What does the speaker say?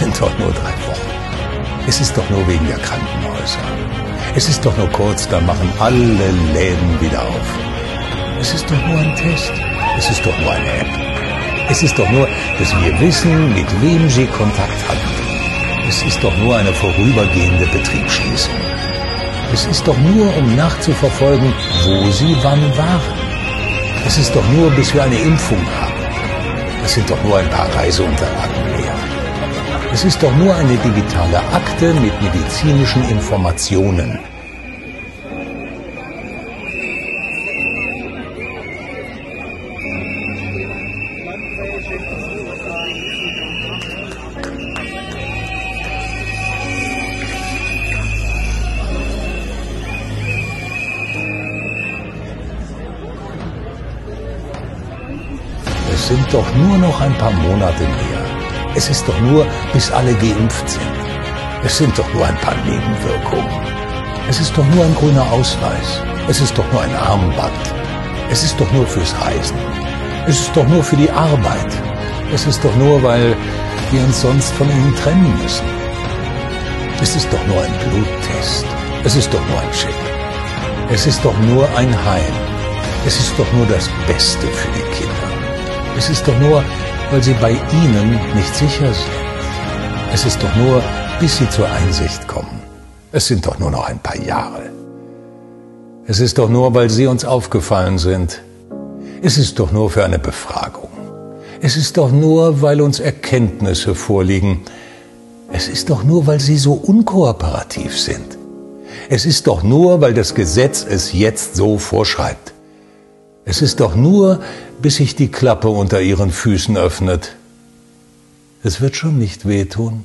sind doch nur drei Wochen. Es ist doch nur wegen der Krankenhäuser. Es ist doch nur kurz, da machen alle Läden wieder auf. Es ist doch nur ein Test. Es ist doch nur eine App. Es ist doch nur, dass wir wissen, mit wem Sie Kontakt hatten. Es ist doch nur eine vorübergehende Betriebsschließung. Es ist doch nur, um nachzuverfolgen, wo Sie wann waren. Es ist doch nur, bis wir eine Impfung haben. Es sind doch nur ein paar Reiseunterlagen mehr. Es ist doch nur eine digitale Akte mit medizinischen Informationen. Es sind doch nur noch ein paar Monate mehr. Es ist doch nur, bis alle geimpft sind. Es sind doch nur ein paar Nebenwirkungen. Es ist doch nur ein grüner Ausweis. Es ist doch nur ein Armband. Es ist doch nur fürs Reisen. Es ist doch nur für die Arbeit. Es ist doch nur, weil wir uns sonst von ihnen trennen müssen. Es ist doch nur ein Bluttest. Es ist doch nur ein Chip. Es ist doch nur ein Heim. Es ist doch nur das Beste für die Kinder. Es ist doch nur, weil sie bei Ihnen nicht sicher sind. Es ist doch nur, bis Sie zur Einsicht kommen. Es sind doch nur noch ein paar Jahre. Es ist doch nur, weil Sie uns aufgefallen sind. Es ist doch nur für eine Befragung. Es ist doch nur, weil uns Erkenntnisse vorliegen. Es ist doch nur, weil Sie so unkooperativ sind. Es ist doch nur, weil das Gesetz es jetzt so vorschreibt. Es ist doch nur, bis sich die Klappe unter Ihren Füßen öffnet. Es wird schon nicht wehtun.